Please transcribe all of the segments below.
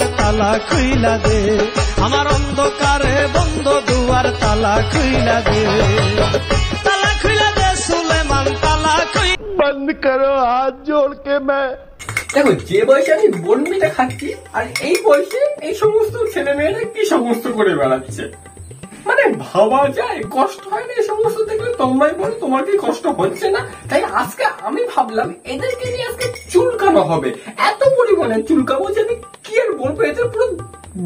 দুয়ার তালা খুইলা দে। আমার অন্ধকারে বন্ধ দুয়ার তালা খুইলা দে। তালা খুইলা দে সুলেমান তালা খুই বন্ধ করো হাত জোড় কে মে। দেখো যে বয়সে আমি বর্মিটা খাচ্ছি আর এই বয়সে এই সমস্ত ছেলে মেয়েরা কি সমস্ত করে বেড়াচ্ছে? মানে ভাবা যায় কষ্ট হয় না এই সমস্ত দেখলে? তোমরাই বলো তোমার কি কষ্ট হচ্ছে না? তাই আজকে আমি ভাবলাম এদেরকে নিয়ে আজকে চুলকানো হবে। এত পরিমাণে চুলকাবো যে আমি কি পেয়েছে পুরো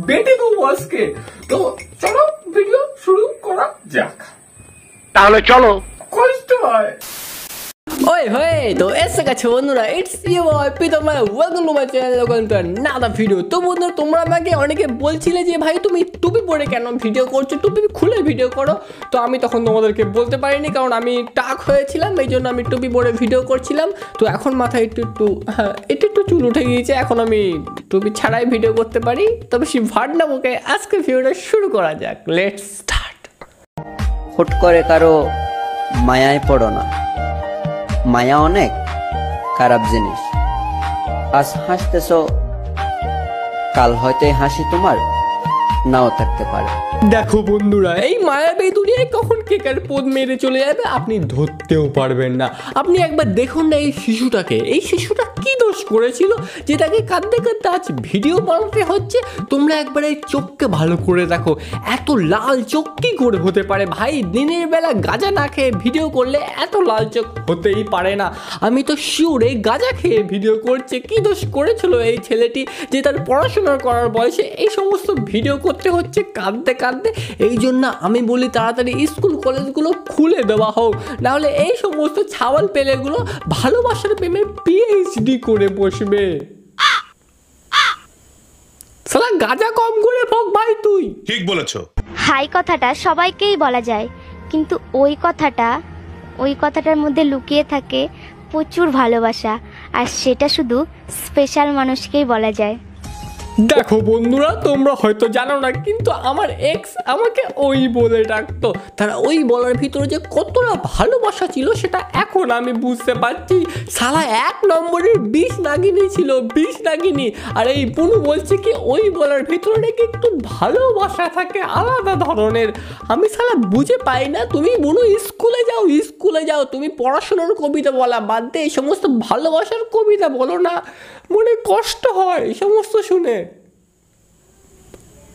বেটে দেবো আজকে তো চলো ভিডিও শুরু করা যাক। তাহলে চলো। কষ্ট হয় ওই হয়ে তো এসে গেছে বন্ধুরা it's your boy Pitamoy welcome to my channel welcome to নাদা video তো বন্ধুরা, তোমরা আমাকে অনেকে বলছিলে যে, ভাই, তুমি টুপি পরে কেন ভিডিও করছ? টুপি খুলে ভিডিও করো। তো আমি তখন তোমাদেরকে বলতে পারিনি, কারণ আমি টাক হয়েছিলাম, এই জন্য আমি টুপি পরে ভিডিও করছিলাম। তো এখন মাথায় একটু একটু হ্যাঁ একটু একটু চুল উঠে গিয়েছে, এখন আমি টুপি ছাড়াই ভিডিও করতে পারি। তবে সেই ভাট না মুখে আজকে ভিডিওটা শুরু করা যাক। লেটস স্টার্ট হুট করে কারও মায়ায় পড়ো না। মায়া অনেক খারাপ জিনিস। আজ হাসতেছ কাল হয়তো হাসি তোমার নাও থাকতে পারে। দেখো বন্ধুরা এই মায়াবী দুনিয়ায় কখন কেকার পদ মেরে চলে যাবে আপনি ধরতেও পারবেন না। আপনি একবার দেখুন না এই শিশুটাকে। এই শিশুটা দোষ করেছিল যে তাকে কাঁদতে কাঁদতে আজ ভিডিও বানাতে হচ্ছে। তোমরা একবার এই চোখকে ভালো করে দেখো। এত লাল চোখ কি করে হতে পারে ভাই? দিনের বেলা গাঁজা না খেয়ে ভিডিও করলে এত লাল চোখ হতেই পারে না। আমি তো শিওর গাঁজা খেয়ে ভিডিও করছে। কি দোষ করেছিল এই ছেলেটি যে তার পড়াশোনা করার বয়সে এই সমস্ত ভিডিও করতে হচ্ছে কাঁদতে কাঁদতে? এই জন্য আমি বলি তাড়াতাড়ি স্কুল কলেজগুলো খুলে দেওয়া হোক। নাহলে এই সমস্ত ছাওয়াল পেলেগুলো ভালোবাসার প্রেমে পিএইচডি করে বসবে। সালা গাঁজা কম করে ভোগ ভাই তুই। ঠিক বলেছ। হাই কথাটা সবাইকেই বলা যায় কিন্তু ওই কথাটা ওই কথাটার মধ্যে লুকিয়ে থাকে প্রচুর ভালোবাসা আর সেটা শুধু স্পেশাল মানুষকেই বলা যায়। দেখো বন্ধুরা, তোমরা হয়তো জানো না, কিন্তু আমার এক্স আমাকে ওই বলে ডাকতো। তারা ওই বলার ভিতরে যে কতটা ভালোবাসা ছিল, সেটা এখন আমি বুঝতে পারছি। সালা এক নম্বরের বিষ নাগিনী ছিল, বিষ নাগিনী। আর এই বুনু বলছে কি, ওই বলার ভিতরে নাকি একটু ভালোবাসা থাকে, আলাদা ধরনের। আমি সালা বুঝে পাই না, তুমি বুনু স্কুলে যাও স্কুলে যাও, তুমি পড়াশোনার কবিতা বলা বাদ দিয়ে এই সমস্ত ভালোবাসার কবিতা বলো না। মনে কষ্ট হয়, এই সমস্ত শুনে।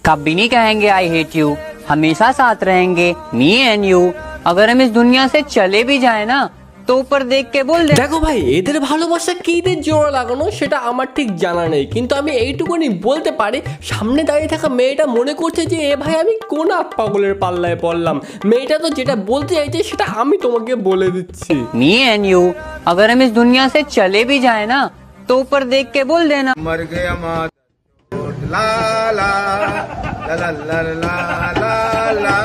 कभी नहीं कहेंगे आई हेट यू हमेशा साथ रहेंगे मी एंड यू अगर हम इस दुनिया से चले भी जाए ना तो ऊपर देख के बोल दे দেখো ভাই এদের ভালোবাসা কি দিয়ে জোড়া লাগানো সেটা আমার ঠিক জানা নেই কিন্তু আমি এইটুকুনি বলতে পারি সামনে দাঁড়িয়ে থাকা মেয়েটা মনে করছে যে এ ভাই আমি কোন আপ পাগলের পাল্লায় পড়লাম মেয়েটা তো যেটা বলতে চাইছে সেটা আমি তোমাকে বলে দিচ্ছি मी एंड यू अगर हम इस दुनिया से चले भी जाए ना तो ऊपर देख के बोल देना मर गया माँ ला ला ला ला ला ला ला ला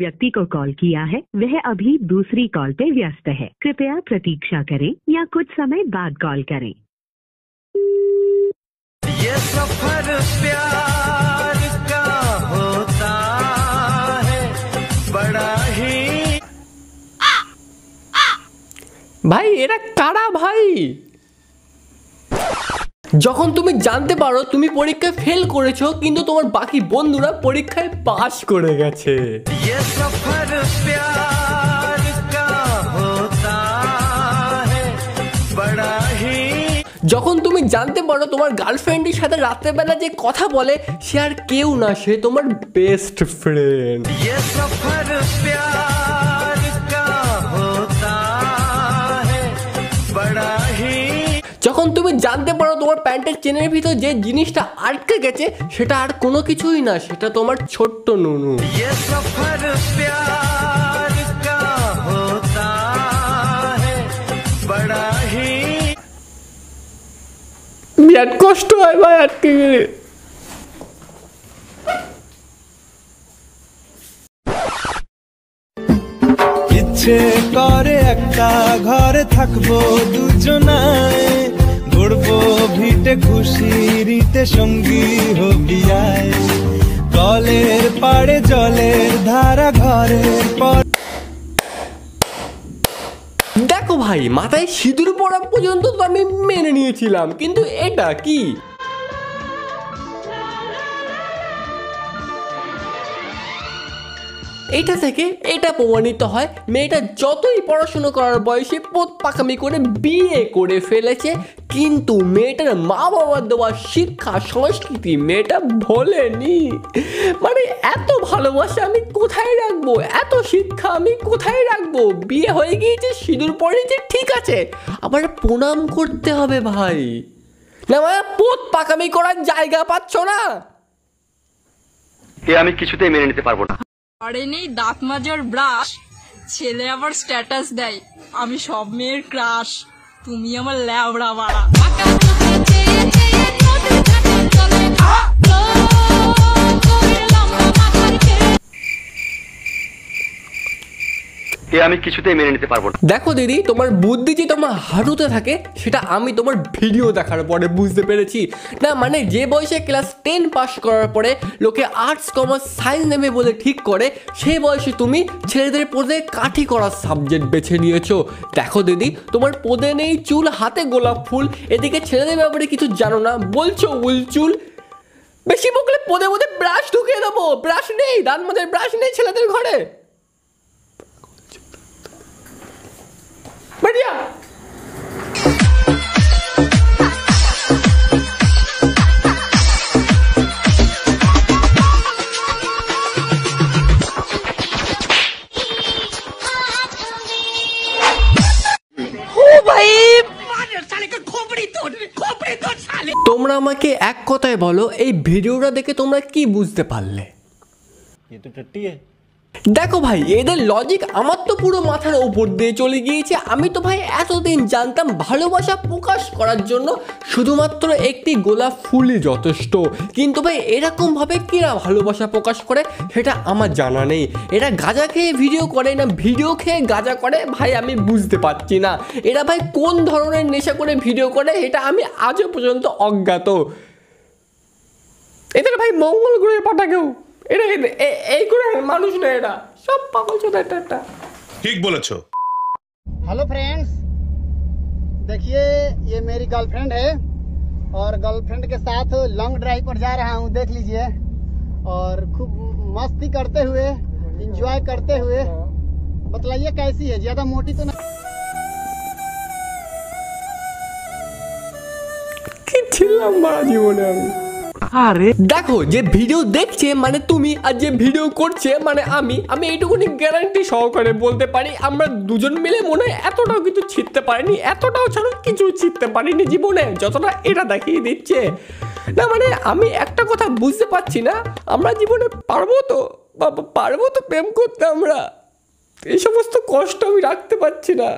व्यक्ति को कॉल किया है वह अभी दूसरी कॉल पे व्यस्त है कृपया प्रतीक्षा करें या कुछ समय बाद कॉल करें ये सफर प्यार का होता है बड़ा ही ভাই এরা কারা ভাই যখন তুমি জানতে পারো তুমি পরীক্ষায় ফেল করেছ কিন্তু তোমার বাকি বন্ধুরা পরীক্ষায় পাশ করে গেছে। যখন তুমি জানতে পারো তোমার গার্লফ্রেন্ডের সাথে রাত্রেবেলা যে কথা বলে সে আর কেউ না সে তোমার বেস্ট ফ্রেন্ড তোমার প্যান্টের চেনের ভিতর যে জিনিসটা আটকে গেছে সেটা আর কোনো কিছুই না সেটা তোমার ছোট্ট নুনু। বিরাট কষ্ট হয় ভাই আটকে গেলে। করে একটা ঘরে থাকব দুজনায় ঘুরবো ভি ভিটে খুশিরিতে সঙ্গী হবি আয়। কলের পাড়ে, জলের ধারা ঘরের দেখো ভাই, মাথায় সিঁদুর পড়া পর্যন্ত তো আমি মেনে নিয়েছিলাম, কিন্তু এটা কি? এটা থেকে এটা প্রমাণিত হয়, মেয়েটা যতই পড়াশুনো করার বয়সে পোত পাকামি করে বিয়ে করে ফেলেছে, কিন্তু মেয়েটার মা বাবার দেওয়া শিক্ষা, সংস্কৃতি মেয়েটা ভোলেনি। মানে এত ভালোবাসা আমি কোথায় রাখব? এত শিক্ষা আমি কোথায় রাখব? বিয়ে হয়ে গিয়েছে, সিঁদুর পড়েছে, ঠিক আছে। আবার প্রণাম করতে হবে ভাই। না মানে পোত পাকামি করার জায়গা পাচ্ছ না। এ আমি কিছুতেই মেনে নিতে পারব না। আরে নেই দাঁত মাজার ব্রাশ ছেলে আবার স্ট্যাটাস দেয়। আমি সব মেয়ের ক্রাশ তুমি আমার ল্যাবড়া বাড়া এ আমি কিছুতেই মেনে নিতে পারব না। দেখো দিদি, তোমার বুদ্ধি যে তোমার হাঁটুতে থাকে, সেটা আমি তোমার ভিডিও দেখার পরে বুঝতে পেরেছি। না মানে যে বয়সে ক্লাস টেন পাস করার পরে লোকে আর্টস কমার্স সায়েন্স নেবে বলে ঠিক করে সেই বয়সে তুমি ছেলেদের পদে কাঠি করার সাবজেক্ট বেছে নিয়েছো। দেখো দিদি, তোমার পদে নেই চুল, হাতে গোলাপ ফুল, এদিকে ছেলেদের ব্যাপারে কিছু জানো না, বলছো উল চুল? বেশি বকলে পদে পদে ব্রাশ ঢুকিয়ে দেবো ব্রাশ নেই দান মাঝে ব্রাশ নেই ছেলেদের ঘরে। बढ़िया তোমরা আমাকে এক কথায় বলো এই ভিডিওটা দেখে তোমরা কি বুঝতে পারলে দেখো ভাই, এদের লজিক আমার তো পুরো মাথার উপর দিয়ে চলে গিয়েছে। আমি তো ভাই এতদিন জানতাম ভালোবাসা প্রকাশ করার জন্য শুধুমাত্র একটি গোলাপ ফুলই যথেষ্ট। কিন্তু ভাই এরকম ভাবে কিরা ভালোবাসা প্রকাশ করে, সেটা আমার জানা নেই। এরা গাঁজা খেয়ে ভিডিও করে না? ভিডিও খেয়ে গাঁজা করে? ভাই, আমি বুঝতে পারছি না। এরা ভাই কোন ধরনের নেশা করে ভিডিও করে এটা আমি আজও পর্যন্ত অজ্ঞাত। এদের ভাই মঙ্গল গ্রহে পাঠাকেও। এরা এ- এ- এই গ্রহের মানুষ না এরা সব পাগল চোদা একটা একটা ঠিক বলেছো हेलो फ्रेंड्स देखिए ये मेरी गर्लफ्रेंड है और गर्लफ्रेंड के साथ लॉन्ग ड्राइव पर जा रहा हूँ देख लीजिए और खूब मस्ती करते हुए एंजॉय करते हुए बतलाइए कैसी है ज्यादा मोटी तो नहीं কি ছিলাম মারা জীবনে আমি আরে দেখো, যে ভিডিও দেখছে মানে তুমি আর যে ভিডিও করছে মানে আমি আমি এইটুকুনি গ্যারান্টি সহকারে বলতে পারি, আমরা দুজন মিলে মনে হয় এতটাও কিছু ছিটতে পারিনি, এতটাও ছাড়া কিছু ছিটতে পারিনি জীবনে, যতটা এটা দেখিয়ে দিচ্ছে। না মানে আমি একটা কথা বুঝতে পারছি না, আমরা জীবনে পারব তো পারব তো প্রেম করতে আমরা? এই সমস্ত কষ্ট আমি রাখতে পারছি না।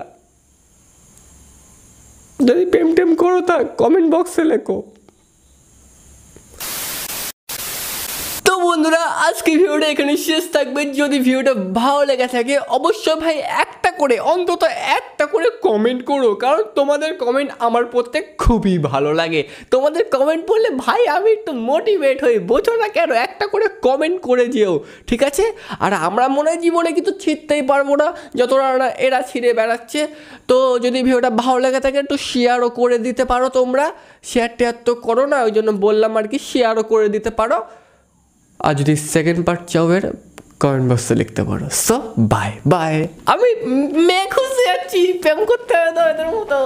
যদি প্রেম টেম করো তা কমেন্ট বক্সে লেখো তো বন্ধুরা আজকে ভিডিওটা এখানে শেষ থাকবে। যদি ভিডিওটা ভালো লেগে থাকে, অবশ্যই ভাই একটা করে, অন্তত একটা করে কমেন্ট করো, কারণ তোমাদের কমেন্ট আমার পড়তে খুবই ভালো লাগে। তোমাদের কমেন্ট পড়লে ভাই আমি একটু মোটিভেট হই, বোঝো না কেন, একটা করে কমেন্ট করে যেও, ঠিক আছে? আর আমরা মনে হয় জীবনে কিন্তু ছিঁড়তেই পারব না, যতটা এরা ছিঁড়ে বেড়াচ্ছে। তো যদি ভিডিওটা ভালো লেগে থাকে, একটু শেয়ারও করে দিতে পারো তোমরা। শেয়ার টেয়ার তো করো না, ওই জন্য বললাম আর কি শেয়ারও করে দিতে পারো। আর যদি সেকেন্ড পার্ট চাও এর কমেন্ট বক্সে লিখতে পারো। সো বাই বাই আমি মেয়ে খুশি আছি প্রেম করতে হবে তো এদের মতো।